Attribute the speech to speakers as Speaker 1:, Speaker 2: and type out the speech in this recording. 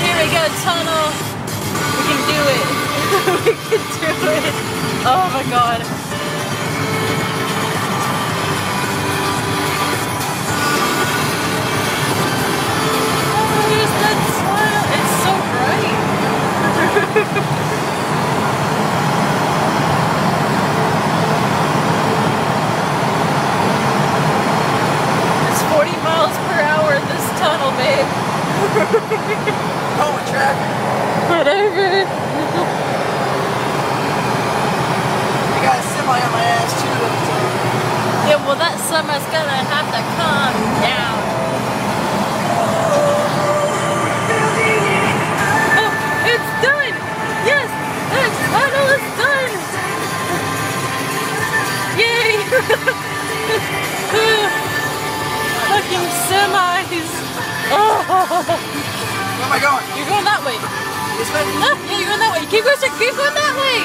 Speaker 1: that tunnel. We can do it. we can do it. Oh my god. Oh. It's 40 miles per hour in this tunnel, babe.
Speaker 2: Oh, traffic.
Speaker 1: Whatever.
Speaker 2: I got a semi on my ass too.
Speaker 1: Yeah, well, that summer's gonna have to calm down. Oh, it's done! Yes! That tunnel is done! Yay! Fucking semis!
Speaker 2: am I going?
Speaker 1: You're going that way.
Speaker 2: No,
Speaker 1: ah, yeah, you're going that way. Keep going, keep going that way.